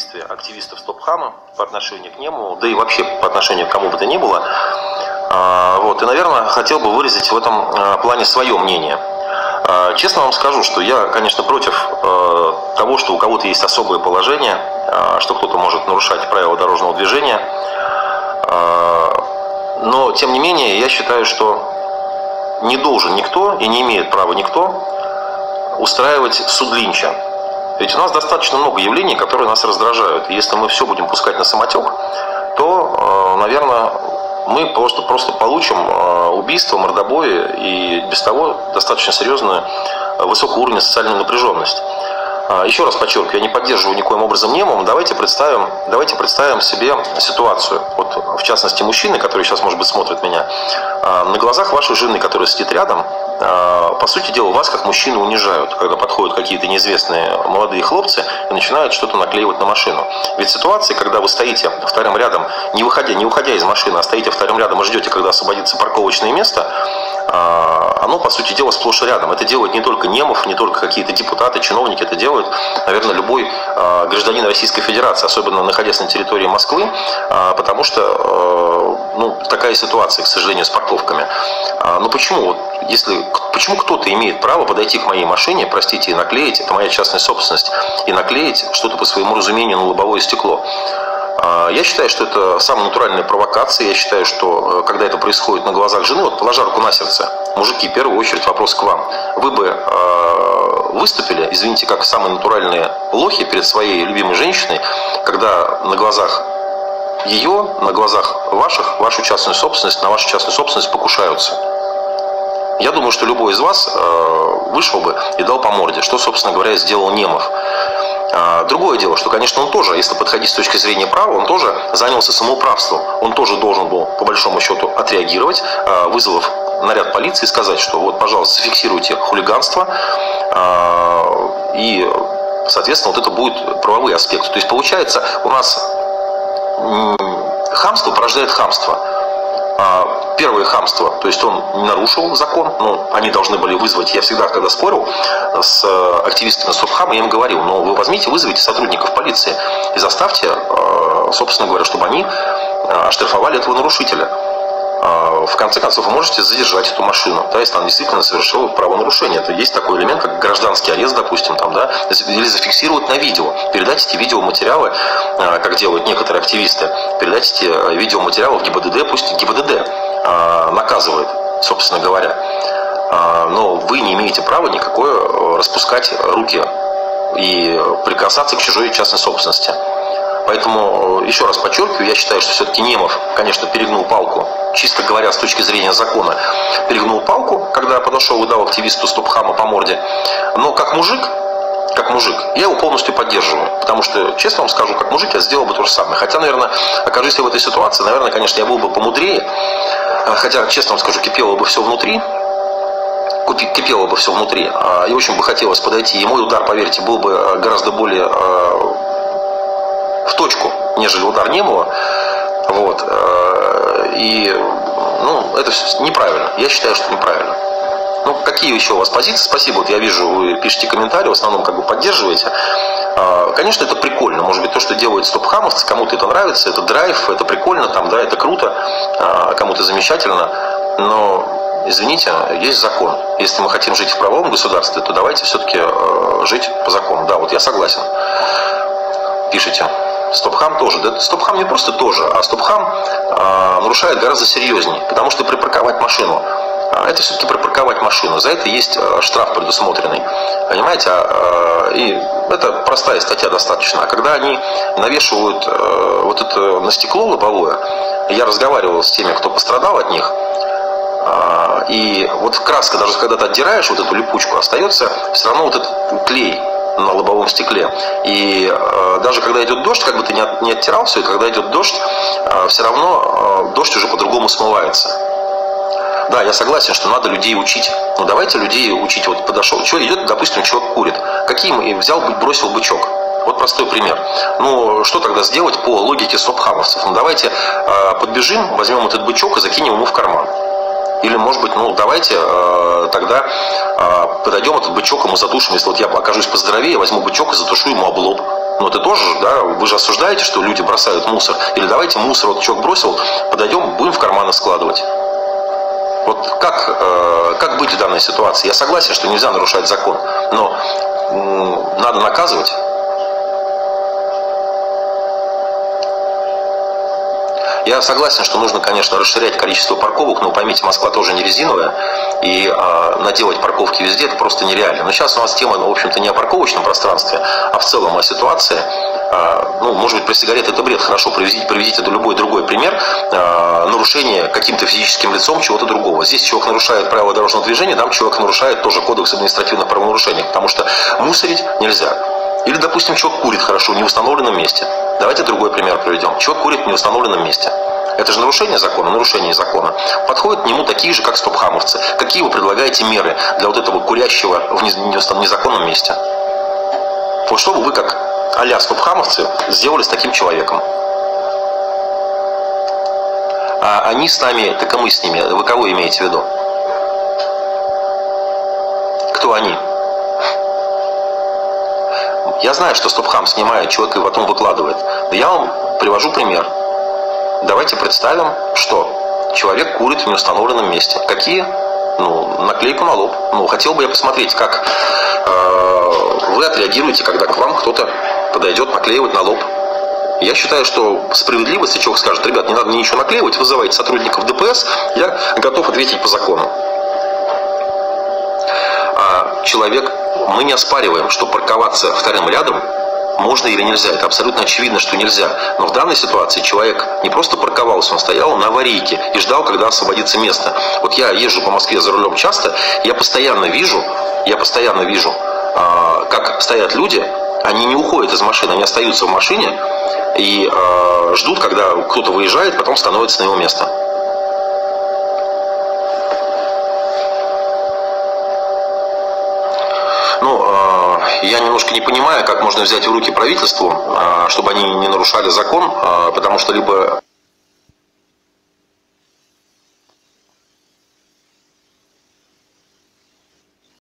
действия активистов Стопхама по отношению к нему, да и вообще по отношению к кому бы то ни было. А, вот, и, наверное, хотел бы выразить в этом а, плане свое мнение. А, честно вам скажу, что я, конечно, против того, что у кого-то есть особое положение, что кто-то может нарушать правила дорожного движения. Но, тем не менее, я считаю, что не должен никто и не имеет права никто устраивать суд Линча. Ведь у нас достаточно много явлений, которые нас раздражают. Если мы все будем пускать на самотек, то, наверное, мы просто, просто получим убийство, мордобои и без того достаточно серьезную высокого уровня социальной напряженность. Еще раз подчеркиваю, я не поддерживаю никоим образом немом. Давайте представим, давайте представим себе ситуацию. Вот, в частности, мужчины, которые сейчас, может быть, смотрят меня, на глазах вашей жены, которая сидит рядом, а, по сути дела, вас как мужчину унижают, когда подходят какие-то неизвестные молодые хлопцы и начинают что-то наклеивать на машину. Ведь ситуация, когда вы стоите вторым рядом, не выходя, не уходя из машины, а стоите вторым рядом и ждете, когда освободится парковочное место, а, оно, по сути дела, сплошь и рядом. Это делают не только немов, не только какие-то депутаты, чиновники, это делают, наверное, любой а, гражданин Российской Федерации, особенно находясь на территории Москвы, потому что ну, такая ситуация, к сожалению, с парковками. Но почему? Вот, если Почему кто-то имеет право подойти к моей машине, простите, и наклеить, это моя частная собственность, и наклеить что-то по своему разумению на лобовое стекло? А, я считаю, что это самая натуральная провокация. Я считаю, что э, когда это происходит на глазах жены, вот положа руку на сердце, мужики, в первую очередь вопрос к вам. Вы бы э, выступили, извините, как самые натуральные лохи перед своей любимой женщиной, когда на глазах ее, на глазах ваших, вашу частную собственность, на вашу частную собственность покушаются. Я думаю, что любой из вас э, вышел бы и дал по морде, что, собственно говоря, сделал Немов. А, другое дело, что, конечно, он тоже, если подходить с точки зрения права, он тоже занялся самоуправством. Он тоже должен был, по большому счету, отреагировать, э, вызвав наряд полиции и сказать, что вот, пожалуйста, зафиксируйте хулиганство, э, и, соответственно, вот это будет правовой аспект. То есть, получается, у нас хамство порождает хамство. Первое хамство, то есть он нарушил закон, но они должны были вызвать, я всегда, когда спорил с э, активистами Субхама, я им говорил, ну вы возьмите, вызовите сотрудников полиции и заставьте, э, собственно говоря, чтобы они э, оштрафовали этого нарушителя. А, в конце концов, вы можете задержать эту машину, да, если она действительно совершила правонарушение. Это есть такой элемент, как гражданский арест, допустим, там, да, или зафиксировать на видео, передать эти видеоматериалы, как делают некоторые активисты, передать эти видеоматериалы в ГИБДД, пусть ГИБДД наказывает, собственно говоря. Но вы не имеете права никакое э, распускать руки и прикасаться к чужой частной собственности. Поэтому, э, еще раз подчеркиваю, я считаю, что все-таки Немов, конечно, перегнул палку, чисто говоря, с точки зрения закона, перегнул палку, когда подошел и дал активисту Стопхама по морде. Но как мужик, как мужик, я его полностью поддерживаю. Потому что, честно вам скажу, как мужик я сделал бы то же самое. Хотя, наверное, окажись я в этой ситуации, наверное, конечно, я был бы помудрее. Хотя, честно вам скажу, кипело бы все внутри. Кипело бы все внутри. А, и очень бы хотелось подойти. И мой удар, поверьте, был бы э, гораздо более в точку, нежели удар Немова. Вот. Э, и ну, это неправильно. Я считаю, что неправильно. Ну, какие еще у вас позиции? Спасибо, вот я вижу, вы пишете комментарии, в основном как бы поддерживаете. А, конечно, это прикольно. Может быть, то, что делают стопхамовцы, кому-то это нравится, это драйв, это прикольно, там, да, это круто, а, кому-то замечательно. Но, извините, есть закон. Если мы хотим жить в правовом государстве, то давайте все-таки э, жить по закону. Да, вот я согласен. Пишите. Стопхам тоже. Да, стопхам не просто тоже, а стопхам э, нарушает гораздо серьезнее. Потому что припарковать машину, это все-таки припарковать машину. За это есть э, штраф предусмотренный. Понимаете? А, э, и это простая статья достаточно. А когда они навешивают э, вот это на стекло лобовое, я разговаривал с теми, кто пострадал от них, и вот краска, даже когда ты отдираешь вот эту липучку, остается все равно вот этот клей, на лобовом стекле. И э, даже когда идет дождь, как бы ты не, от, не оттирал все, и когда идет дождь, э, все равно э, дождь уже по-другому смывается. Да, я согласен, что надо людей учить. Но давайте людей учить. Вот подошел, что идет, допустим, человек курит. Каким и взял, бросил бычок. Вот простой пример. Ну, что тогда сделать по логике сопхамовцев? Ну, давайте э, подбежим, возьмем этот бычок и закинем ему в карман. Или, может быть, ну, давайте э, тогда э, подойдем этот бычок, ему затушим. Если вот я окажусь поздоровее, возьму бычок и затушу ему облоб. Но это тоже, да, вы же осуждаете, что люди бросают мусор. Или давайте мусор, вот человек бросил, подойдем, будем в карманы складывать. Вот как, э, как быть в данной ситуации? Я согласен, что нельзя нарушать закон, но надо наказывать. Я согласен, что нужно, конечно, расширять количество парковок, но поймите, Москва тоже не резиновая, и э, наделать парковки везде это просто нереально. Но сейчас у нас тема, ну, в общем-то, не о парковочном пространстве, а в целом о ситуации. Э, ну, может быть, про сигареты это бред, хорошо, приведите, приведите это любой другой пример э, нарушения каким-то физическим лицом чего-то другого. Здесь человек нарушает правила дорожного движения, там человек нарушает тоже кодекс административных правонарушений, потому что мусорить нельзя. Или, допустим, человек курит хорошо в неустановленном месте. Давайте другой пример приведем. Человек курит в неустановленном месте. Это же нарушение закона, нарушение закона. Подходят к нему такие же, как стопхамовцы. Какие вы предлагаете меры для вот этого курящего в незаконном месте? Вот что бы вы, как а-ля стопхамовцы, сделали с таким человеком? А они с нами, так и мы с ними. Вы кого имеете в виду? Кто они? Я знаю, что Стопхам снимает человека и потом выкладывает. Но я вам привожу пример. Давайте представим, что человек курит в неустановленном месте. Какие? Ну, наклейку на лоб. Ну, хотел бы я посмотреть, как э, вы отреагируете, когда к вам кто-то подойдет наклеивать на лоб. Я считаю, что справедливо, если человек скажет, ребят, не надо мне ничего наклеивать, вызывайте сотрудников ДПС, я готов ответить по закону. А человек мы не оспариваем, что парковаться вторым рядом можно или нельзя. Это абсолютно очевидно, что нельзя. Но в данной ситуации человек не просто парковался, он стоял на аварийке и ждал, когда освободится место. Вот я езжу по Москве за рулем часто, я постоянно вижу, я постоянно вижу, а, как стоят люди, они не уходят из машины, они остаются в машине и а, ждут, когда кто-то выезжает, потом становится на его место. Я немножко не понимаю, как можно взять в руки правительству, а, чтобы они не нарушали закон, а, потому что либо